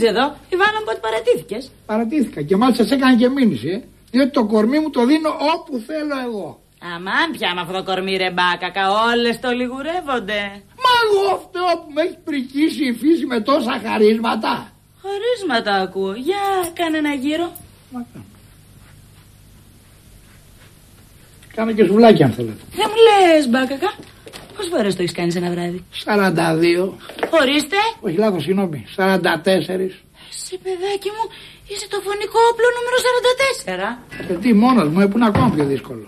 κάνει εδώ, η Βάνα μου ότι παρατήθηκες. Παρατήθηκα και μάλιστα σε έκανε και μήνυση, ε. Διότι το κορμί μου το δίνω όπου θέλω εγώ. Αμάν πια με αυτό το κορμί ρε μπάκακα, όλες το λιγουρεύονται. Μα εγώ αυτό που με έχεις πρικίσει η φύση με τόσα χαρίσματα. Χαρίσματα ακούω. Για κάνε ένα γύρο. Μα κάνω. Κάνω και σουβλάκι αν θέλετε. Δεν μου λες, μπάκακα. Πόσες φορές το έχεις κάνει ένα βράδυ; 42. Ορίστε. Όχι λάθος, συγγνώμη. 44. Εσύ, παιδάκι μου, είσαι το φωνικό όπλο νούμερο 44. Ε, τι μόνος μου, ε, που είναι ακόμα πιο δύσκολο.